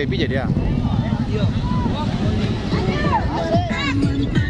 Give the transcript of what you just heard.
baby jadi ya. Macam lah